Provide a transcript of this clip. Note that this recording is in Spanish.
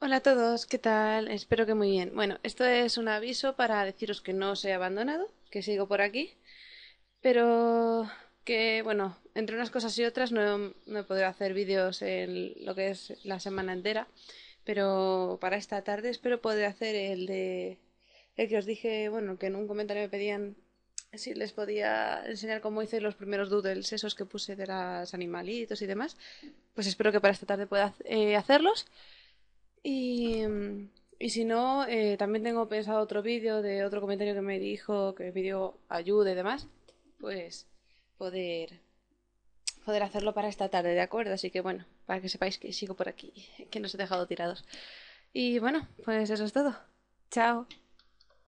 Hola a todos, ¿qué tal? Espero que muy bien. Bueno, esto es un aviso para deciros que no os he abandonado, que sigo por aquí, pero que, bueno, entre unas cosas y otras no, no he podido hacer vídeos en lo que es la semana entera, pero para esta tarde espero poder hacer el de el que os dije, bueno, que en un comentario me pedían si les podía enseñar cómo hice los primeros doodles, esos que puse de los animalitos y demás. Pues espero que para esta tarde pueda eh, hacerlos. Y, y si no, eh, también tengo pensado otro vídeo de otro comentario que me dijo que me pidió ayuda y demás. Pues poder, poder hacerlo para esta tarde, ¿de acuerdo? Así que bueno, para que sepáis que sigo por aquí, que no os he dejado tirados. Y bueno, pues eso es todo. Chao.